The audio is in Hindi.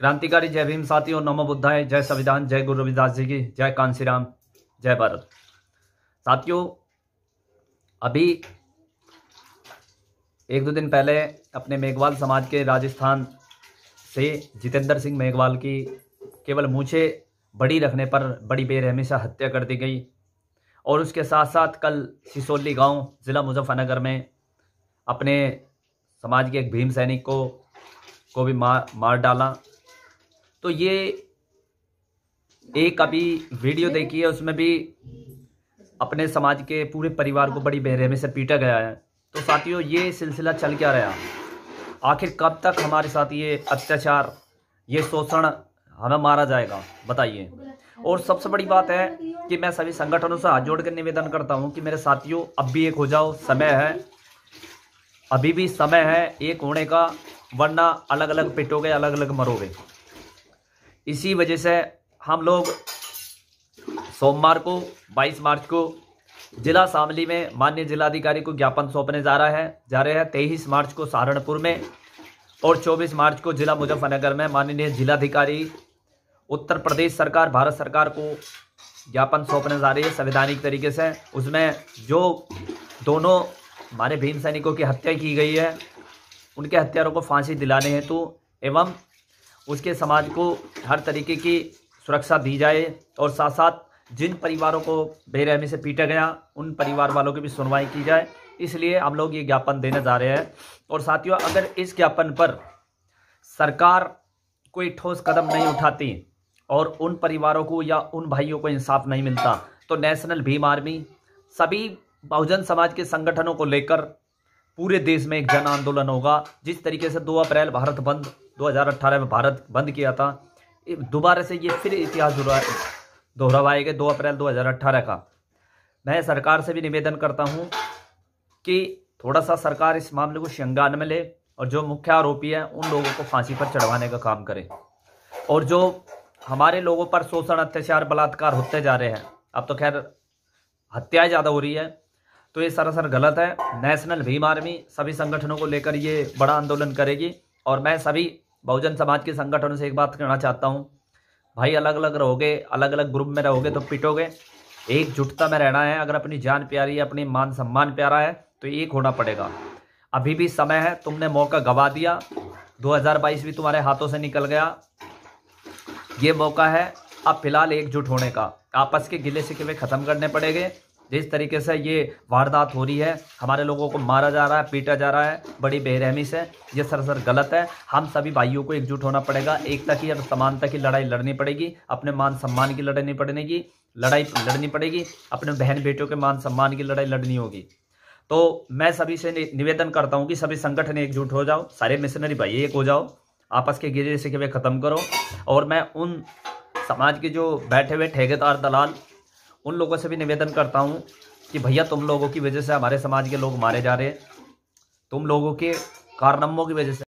क्रांतिकारी जय भीम, साथियों, नमो बुद्धाय, जय संविधान, जय गुरु रविदास जी की, जय कांसीराम, जय भारत। साथियों, अभी एक दो दिन पहले अपने मेघवाल समाज के राजस्थान से जितेंद्र सिंह मेघवाल की केवल मूछे बड़ी रखने पर बड़ी बेरहमी से हत्या कर दी गई और उसके साथ साथ कल सिसोली गाँव, ज़िला मुजफ्फरनगर में अपने समाज के एक भीम सैनिक को को भी मार मार डाला। तो ये एक अभी वीडियो देखी है, उसमें भी अपने समाज के पूरे परिवार को बड़ी बेरहमी से पीटा गया है। तो साथियों, ये सिलसिला चल क्या रहा आखिर कब तक हमारे साथ ये अत्याचार, ये शोषण हमें मारा जाएगा? बताइए। और सबसे बड़ी बात है कि मैं सभी संगठनों से हाथ जोड़ कर निवेदन करता हूँ कि मेरे साथियों, अब भी एक हो जाओ, समय है। अभी भी समय है, एक होने का, वरना अलग अलग पिटोगे अलग अलग मरोगे। इसी वजह से हम लोग सोमवार को 22 मार्च को जिला शामली में माननीय जिलाधिकारी को ज्ञापन सौंपने जा रहा है। जा रहे हैं तेईस मार्च को सहारनपुर में और 24 मार्च को जिला मुजफ्फरनगर में माननीय जिलाधिकारी, उत्तर प्रदेश सरकार, भारत सरकार को ज्ञापन सौंपने जा रही है संवैधानिक तरीके से। उसमें जो दोनों हमारे भीम सैनिकों की हत्या की गई है, उनके हत्यारों को फांसी दिलाने हेतु एवं उसके समाज को हर तरीके की सुरक्षा दी जाए और साथ साथ जिन परिवारों को बेरहमी से पीटा गया, उन परिवार वालों की भी सुनवाई की जाए। इसलिए हम लोग ये ज्ञापन देने जा रहे हैं। और साथियों, अगर इस ज्ञापन पर सरकार कोई ठोस कदम नहीं उठाती और उन परिवारों को या उन भाइयों को इंसाफ नहीं मिलता तो नेशनल भीम आर्मी सभी बहुजन समाज के संगठनों को लेकर पूरे देश में एक जन आंदोलन होगा। जिस तरीके से 2 अप्रैल भारत बंद 2018 में भारत बंद किया था। दोबारा से ये फिर इतिहास दोहरावाएगा दो अप्रैल 2018 का। मैं सरकार से भी निवेदन करता हूँ कि थोड़ा सा सरकार इस मामले को शंगान में ले और जो मुख्य आरोपी हैं, उन लोगों को फांसी पर चढ़वाने का काम करे। और जो हमारे लोगों पर शोषण, अत्याचार, बलात्कार होते जा रहे हैं, अब तो खैर हत्याएँ ज़्यादा हो रही है तो ये सरासर गलत है। नेशनल भीम आर्मी सभी संगठनों को लेकर ये बड़ा आंदोलन करेगी और मैं सभी बहुजन समाज के संगठनों से एक बात कहना चाहता हूँ। भाई अलग अलग रहोगे अलग अलग ग्रुप में रहोगे तो पिटोगे। एकजुटता में रहना है, अगर अपनी जान प्यारी है, अपनी मान सम्मान प्यारा है तो एक होना पड़ेगा। अभी भी समय है, तुमने मौका गवा दिया। 2022 भी तुम्हारे हाथों से निकल गया। ये मौका है अब फ़िलहाल एकजुट होने का। आपस के गिले सिके खत्म करने पड़ेंगे। जिस तरीके से ये वारदात हो रही है, हमारे लोगों को मारा जा रहा है, पीटा जा रहा है, बड़ी बेरहमी से, ये सरासर गलत है। हम सभी भाइयों को एकजुट होना पड़ेगा, एकता की और समानता की लड़ाई लड़नी पड़ेगी, अपने मान सम्मान की लड़नी पड़ेगी लड़ाई लड़नी पड़ेगी, अपने बहन बेटियों के मान सम्मान की लड़ाई लड़नी होगी। तो मैं सभी से निवेदन करता हूँ कि सभी संगठन एकजुट हो जाओ, सारे मिशनरी भाई एक हो जाओ, आपस के गिरे से ख़त्म करो, और मैं उन समाज के जो बैठे हुए ठेकेदार दलाल उन लोगों से भी निवेदन करता हूँ कि भैया, तुम लोगों की वजह से हमारे समाज के लोग मारे जा रहे हैं। तुम लोगों के कारनामों की वजह से।